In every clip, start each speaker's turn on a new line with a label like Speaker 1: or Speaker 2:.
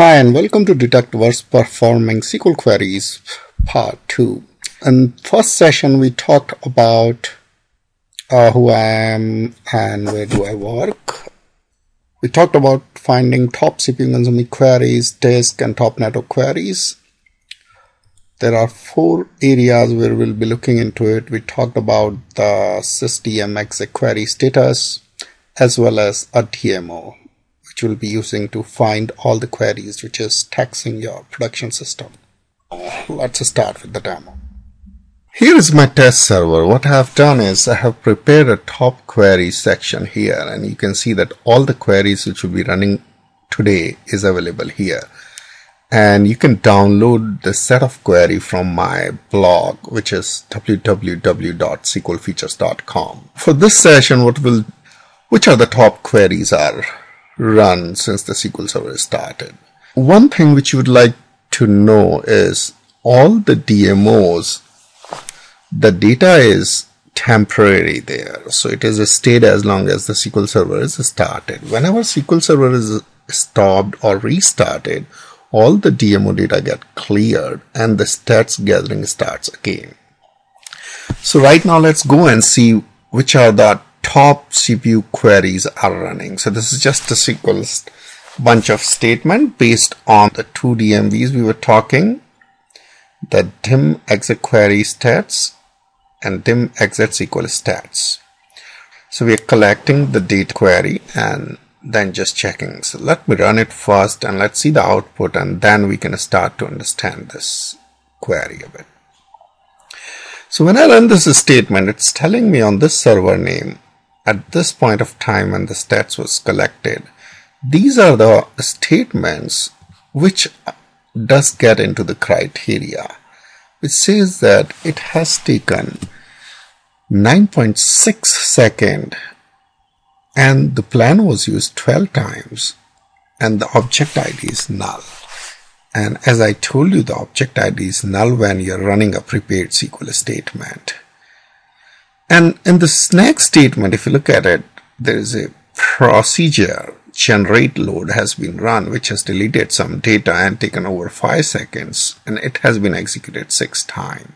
Speaker 1: Hi and welcome to Detect Worst Performing SQL Queries Part 2. In first session we talked about uh, who I am and where do I work. We talked about finding top CPU consuming queries, disk and top network queries. There are four areas where we'll be looking into it. We talked about the sysdm exec query status as well as a DMO we'll be using to find all the queries which is taxing your production system. Let's start with the demo. Here is my test server. What I have done is I have prepared a top query section here and you can see that all the queries which will be running today is available here. And you can download the set of query from my blog, which is www.sqlfeatures.com. For this session, what will, which are the top queries are run since the SQL Server started. One thing which you would like to know is all the DMOs, the data is temporary there. So it is stayed as long as the SQL Server is started. Whenever SQL Server is stopped or restarted, all the DMO data get cleared and the stats gathering starts again. So right now let's go and see which are the top CPU queries are running. So this is just a SQL bunch of statement based on the two DMVs we were talking, the dim exec query stats and dim exec SQL stats. So we are collecting the data query and then just checking. So let me run it first and let's see the output and then we can start to understand this query a bit. So when I run this statement, it's telling me on this server name at this point of time when the stats was collected, these are the statements which does get into the criteria, which says that it has taken 9.6 second and the plan was used 12 times and the object ID is null. And as I told you, the object ID is null when you're running a prepared SQL statement. And in this next statement, if you look at it, there is a procedure generate load has been run, which has deleted some data and taken over five seconds, and it has been executed six times.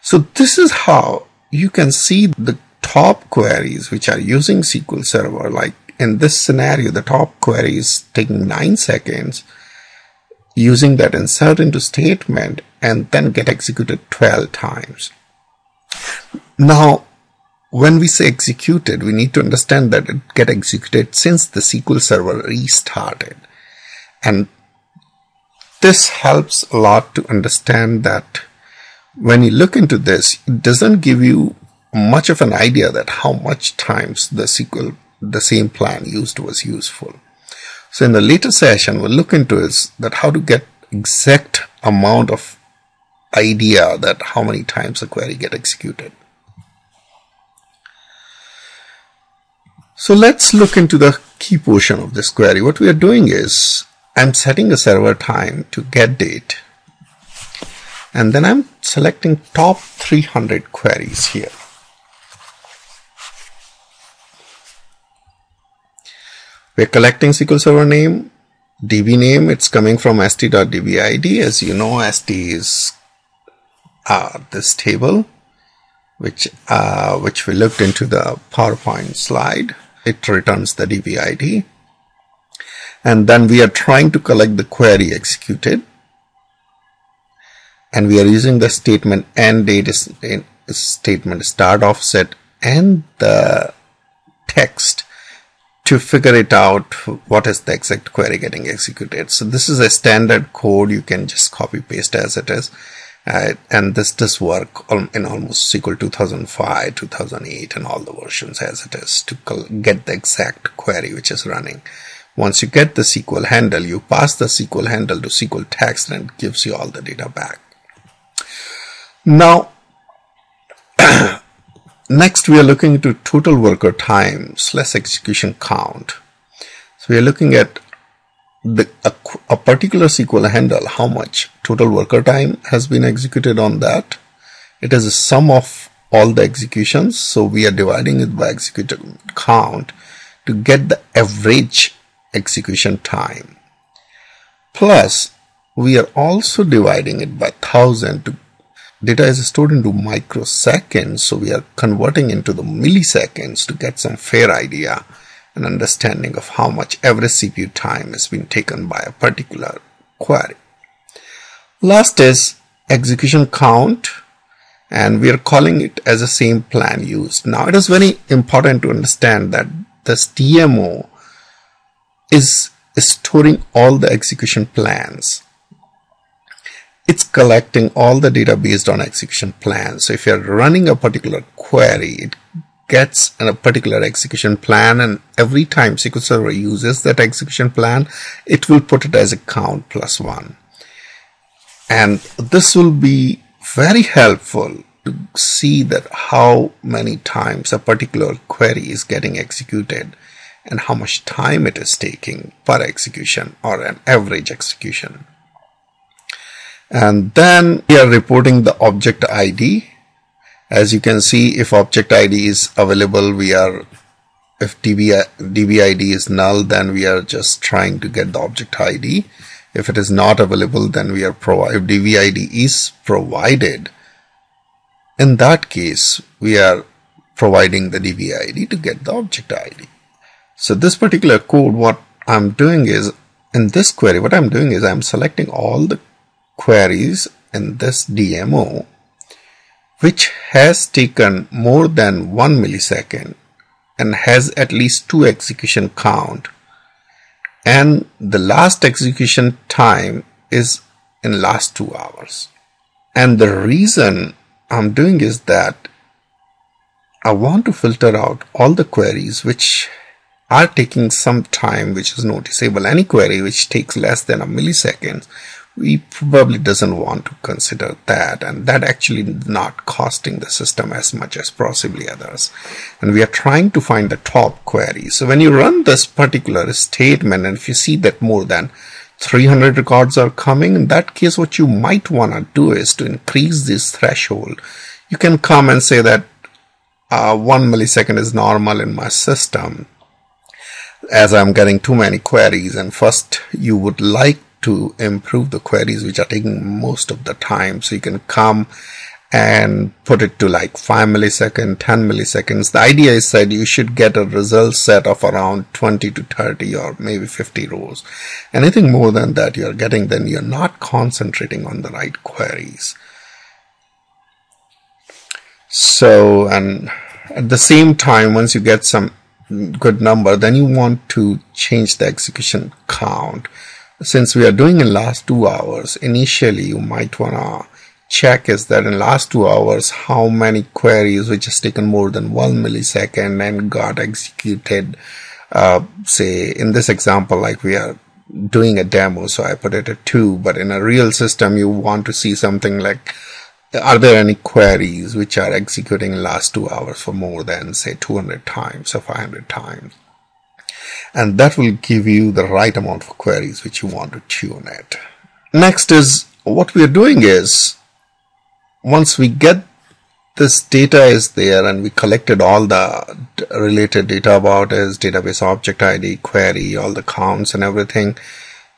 Speaker 1: So this is how you can see the top queries which are using SQL Server. Like in this scenario, the top query is taking nine seconds, using that insert into statement, and then get executed 12 times. Now, when we say executed, we need to understand that it get executed since the SQL Server restarted. And this helps a lot to understand that when you look into this, it doesn't give you much of an idea that how much times the SQL, the same plan used was useful. So in the later session, we'll look into is that how to get exact amount of idea that how many times a query get executed. So let's look into the key portion of this query. What we are doing is I'm setting a server time to get date and then I'm selecting top 300 queries here. We're collecting SQL Server name, DB name, it's coming from st.dbid. As you know, st is uh, this table, which uh, which we looked into the PowerPoint slide it returns the DB ID. And then we are trying to collect the query executed. And we are using the statement and date statement start offset and the text to figure it out what is the exact query getting executed. So this is a standard code you can just copy paste as it is. And this does work in almost SQL 2005, 2008 and all the versions as it is to get the exact query which is running. Once you get the SQL handle, you pass the SQL handle to SQL text and it gives you all the data back. Now, next we are looking into total worker time slash execution count. So we are looking at the, a, a, particular SQL handle, how much total worker time has been executed on that. It is a sum of all the executions. So we are dividing it by executed count to get the average execution time. Plus, we are also dividing it by thousand to data is stored into microseconds so we are converting into the milliseconds to get some fair idea and understanding of how much average CPU time has been taken by a particular query. Last is execution count and we are calling it as the same plan used. Now it is very important to understand that this DMO is storing all the execution plans it's collecting all the data based on execution plans. So if you're running a particular query, it gets a particular execution plan and every time SQL Server uses that execution plan, it will put it as a count plus one. And this will be very helpful to see that how many times a particular query is getting executed and how much time it is taking per execution or an average execution. And then we are reporting the object ID as you can see if object ID is available we are if DB, DB ID is null then we are just trying to get the object ID if it is not available then we are provide if DB ID is provided in that case we are providing the DB ID to get the object ID so this particular code what I'm doing is in this query what I'm doing is I'm selecting all the queries in this DMO which has taken more than 1 millisecond and has at least two execution count and the last execution time is in last two hours. And the reason I'm doing is that I want to filter out all the queries which are taking some time which is noticeable. Any query which takes less than a millisecond we probably doesn't want to consider that and that actually not costing the system as much as possibly others. And we are trying to find the top query. So when you run this particular statement and if you see that more than 300 records are coming in that case what you might want to do is to increase this threshold. You can come and say that uh, one millisecond is normal in my system as I'm getting too many queries and first you would like to improve the queries which are taking most of the time. So you can come and put it to like 5 millisecond, 10 milliseconds. The idea is that you should get a result set of around 20 to 30 or maybe 50 rows. Anything more than that you're getting, then you're not concentrating on the right queries. So, and at the same time, once you get some good number, then you want to change the execution count since we are doing in last two hours, initially you might wanna check is that in last two hours how many queries which has taken more than one millisecond and got executed. Uh, say in this example, like we are doing a demo, so I put it at two, but in a real system you want to see something like are there any queries which are executing in last two hours for more than say 200 times or 500 times and that will give you the right amount of queries which you want to tune it. Next is what we are doing is once we get this data is there and we collected all the related data about is database object ID, query, all the counts and everything,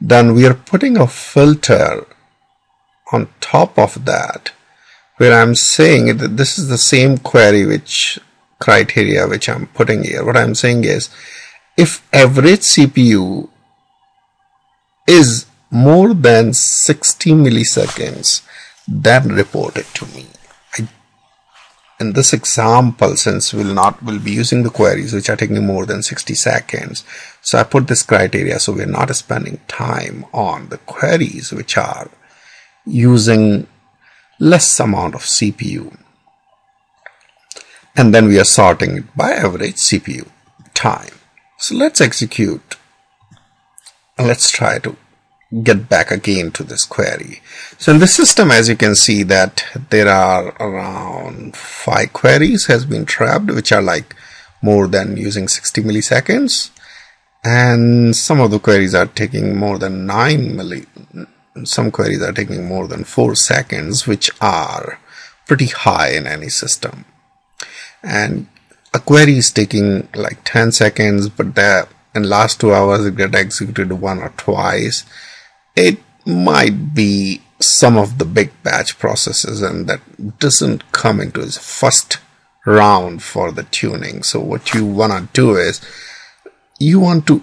Speaker 1: then we are putting a filter on top of that where I'm saying that this is the same query which criteria which I'm putting here. What I'm saying is if average CPU is more than 60 milliseconds, then report it to me. I, in this example, since we'll not will be using the queries which are taking more than 60 seconds, so I put this criteria so we're not spending time on the queries which are using less amount of CPU. And then we are sorting it by average CPU time. So let's execute. Let's try to get back again to this query. So in the system, as you can see that there are around five queries has been trapped, which are like more than using 60 milliseconds. And some of the queries are taking more than nine milli, some queries are taking more than four seconds, which are pretty high in any system. And a query is taking like 10 seconds, but that in last two hours it get executed one or twice. it might be some of the big batch processes and that doesn't come into its first round for the tuning. So what you want to do is you want to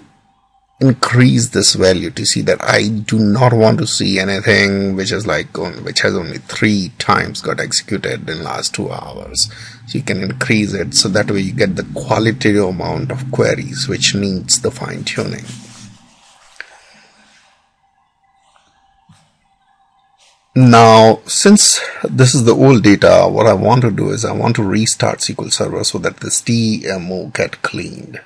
Speaker 1: increase this value to see that I do not want to see anything which is like which has only three times got executed in last two hours. So you can increase it so that way you get the qualitative amount of queries which needs the fine tuning. Now, since this is the old data, what I want to do is I want to restart SQL Server so that this DMO get cleaned.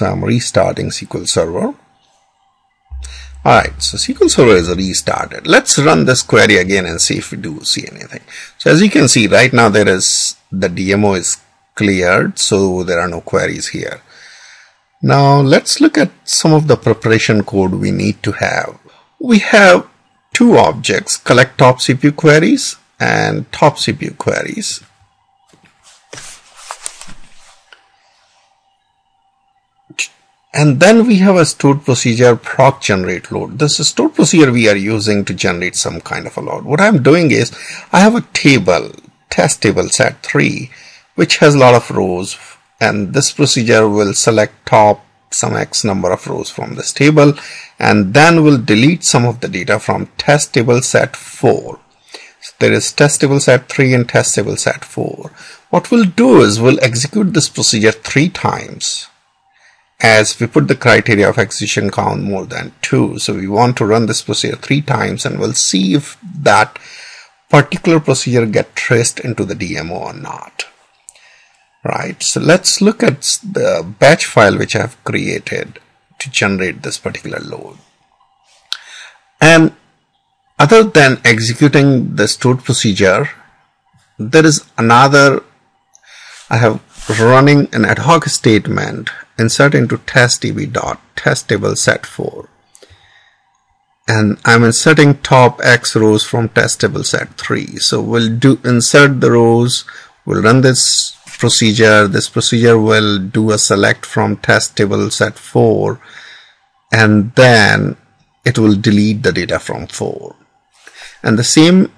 Speaker 1: So I'm restarting SQL Server. Alright, so SQL Server is restarted. Let's run this query again and see if we do see anything. So as you can see right now there is the DMO is cleared so there are no queries here. Now let's look at some of the preparation code we need to have. We have two objects collect top CPU queries and top CPU queries. And then we have a stored procedure proc generate load. This is stored procedure we are using to generate some kind of a load. What I'm doing is I have a table, test table set 3, which has a lot of rows and this procedure will select top some x number of rows from this table and then will delete some of the data from test table set 4. So there is test table set 3 and test table set 4. What we'll do is we'll execute this procedure three times as we put the criteria of execution count more than 2. So we want to run this procedure three times and we'll see if that particular procedure get traced into the DMO or not. Right. So let's look at the batch file which I have created to generate this particular load. And other than executing the stored procedure there is another I have running an ad hoc statement insert into testdb dot test table set 4 and I'm inserting top X rows from test table set 3 so we'll do insert the rows. We'll run this procedure. This procedure will do a select from test table set 4 and then it will delete the data from 4 and the same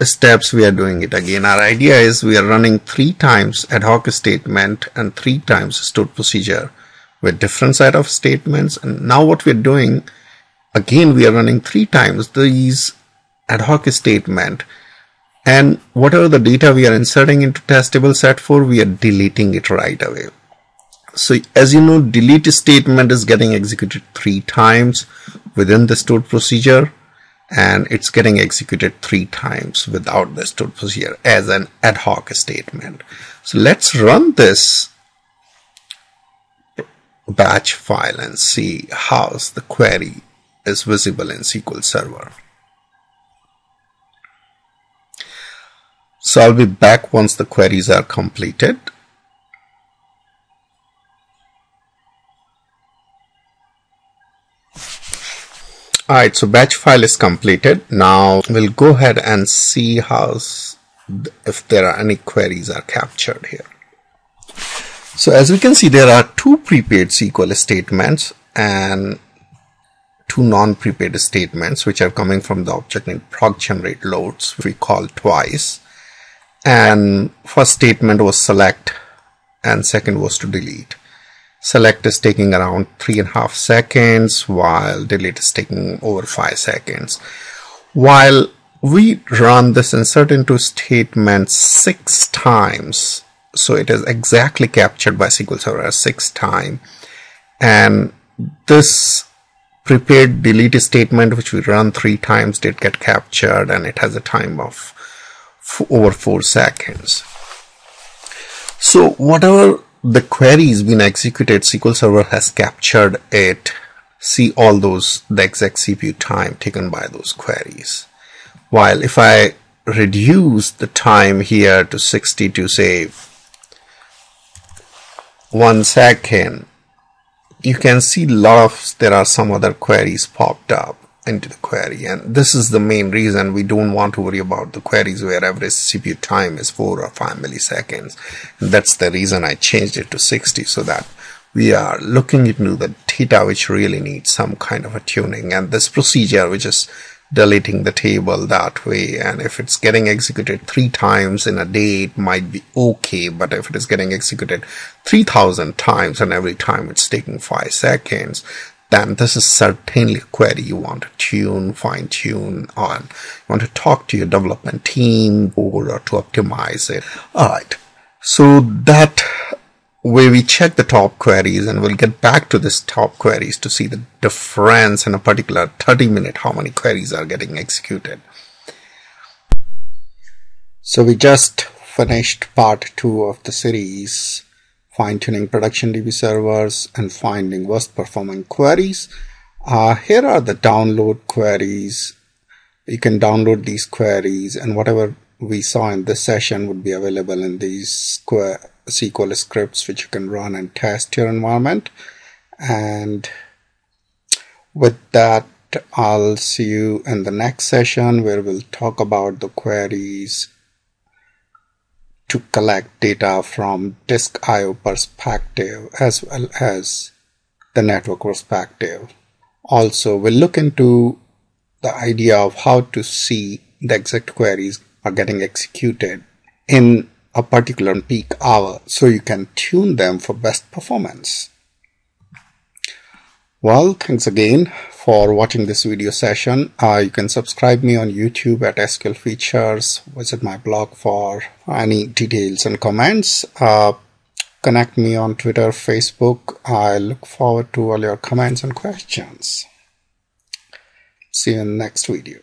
Speaker 1: steps we are doing it again. Our idea is we are running three times ad hoc statement and three times stored procedure with different set of statements. And now what we're doing again we are running three times these ad hoc statement. And whatever the data we are inserting into test table set 4 we are deleting it right away. So as you know delete statement is getting executed three times within the stored procedure. And it's getting executed three times without the stored procedure as an ad hoc statement. So let's run this batch file and see how the query is visible in SQL Server. So I'll be back once the queries are completed. Alright, so batch file is completed. Now we'll go ahead and see how if there are any queries are captured here. So as we can see, there are two prepared SQL statements and two non-prepared statements which are coming from the object named proc generate loads, we call twice. And first statement was select and second was to delete. Select is taking around three and a half seconds while delete is taking over five seconds. While we run this insert into statement six times so it is exactly captured by SQL Server six time and this prepared delete statement which we run three times did get captured and it has a time of over 4 seconds. So whatever the query is been executed, SQL Server has captured it. See all those, the exact CPU time taken by those queries. While if I reduce the time here to 60 to say one second, you can see lot of, there are some other queries popped up into the query. And this is the main reason we don't want to worry about the queries where average CPU time is 4 or 5 milliseconds. And that's the reason I changed it to 60 so that we are looking into the data which really needs some kind of a tuning and this procedure which is deleting the table that way and if it's getting executed three times in a day it might be okay but if it is getting executed 3000 times and every time it's taking five seconds then this is certainly a query you want to tune, fine tune on. You want to talk to your development team or to optimize it. Alright. So that where we check the top queries and we'll get back to this top queries to see the difference in a particular 30 minute how many queries are getting executed. So we just finished part two of the series fine-tuning production DB servers and finding worst performing queries. Uh, here are the download queries. You can download these queries and whatever we saw in this session would be available in these SQL scripts which you can run and test your environment. And with that, I'll see you in the next session where we'll talk about the queries to collect data from disk IO perspective as well as the network perspective. Also, we'll look into the idea of how to see the exact queries are getting executed in a particular peak hour so you can tune them for best performance. Well, thanks again for watching this video session. Uh, you can subscribe me on YouTube at SQL Features. Visit my blog for any details and comments. Uh, connect me on Twitter, Facebook. I look forward to all your comments and questions. See you in the next video.